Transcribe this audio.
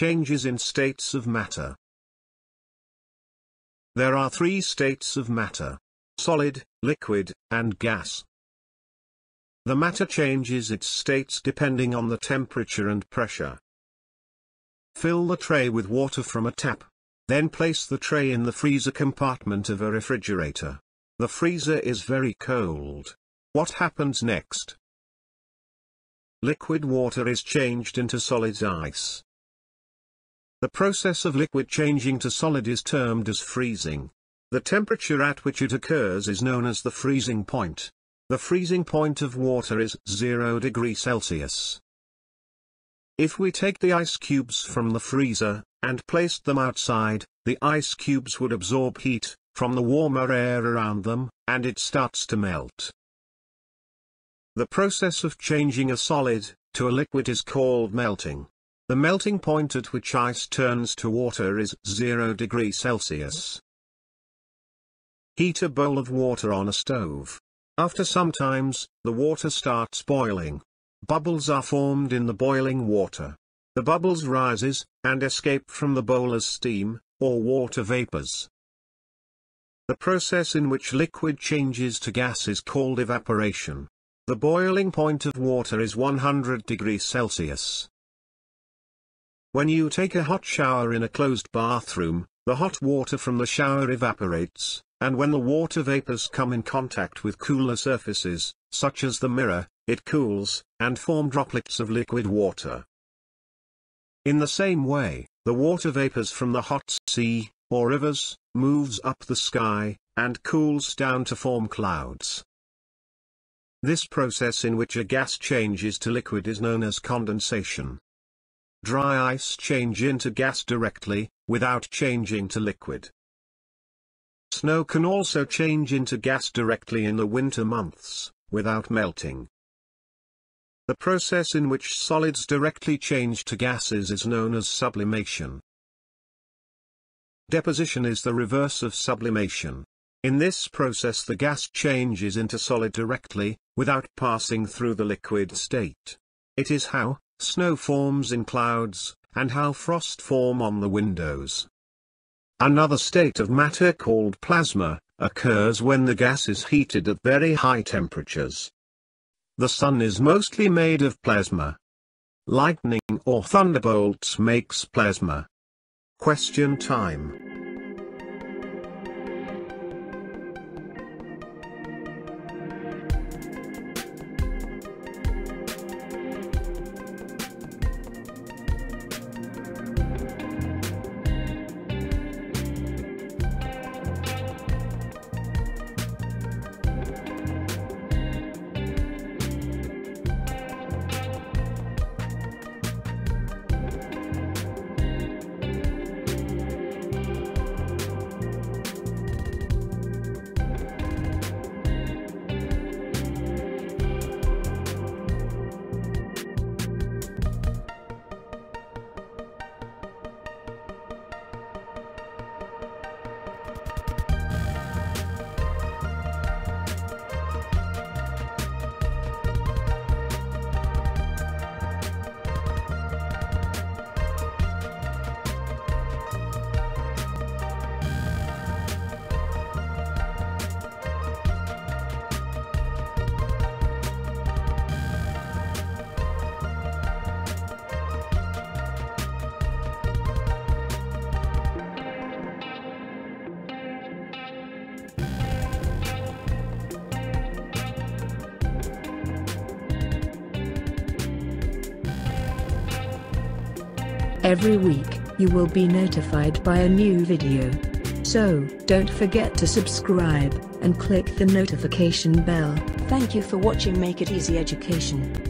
Changes in states of matter. There are three states of matter. Solid, liquid, and gas. The matter changes its states depending on the temperature and pressure. Fill the tray with water from a tap. Then place the tray in the freezer compartment of a refrigerator. The freezer is very cold. What happens next? Liquid water is changed into solid ice. The process of liquid changing to solid is termed as freezing. The temperature at which it occurs is known as the freezing point. The freezing point of water is 0 degree Celsius. If we take the ice cubes from the freezer, and placed them outside, the ice cubes would absorb heat, from the warmer air around them, and it starts to melt. The process of changing a solid, to a liquid is called melting. The melting point at which ice turns to water is 0 degree Celsius. Heat a bowl of water on a stove. After some times, the water starts boiling. Bubbles are formed in the boiling water. The bubbles rises, and escape from the bowl as steam, or water vapors. The process in which liquid changes to gas is called evaporation. The boiling point of water is 100 degrees Celsius. When you take a hot shower in a closed bathroom, the hot water from the shower evaporates, and when the water vapors come in contact with cooler surfaces, such as the mirror, it cools, and form droplets of liquid water. In the same way, the water vapors from the hot sea, or rivers, moves up the sky, and cools down to form clouds. This process in which a gas changes to liquid is known as condensation. Dry ice change into gas directly, without changing to liquid. Snow can also change into gas directly in the winter months, without melting. The process in which solids directly change to gases is known as sublimation. Deposition is the reverse of sublimation. In this process the gas changes into solid directly, without passing through the liquid state. It is how, snow forms in clouds, and how frost form on the windows. Another state of matter called plasma, occurs when the gas is heated at very high temperatures. The sun is mostly made of plasma. Lightning or thunderbolts makes plasma. Question time. Every week, you will be notified by a new video. So, don't forget to subscribe, and click the notification bell. Thank you for watching Make It Easy Education.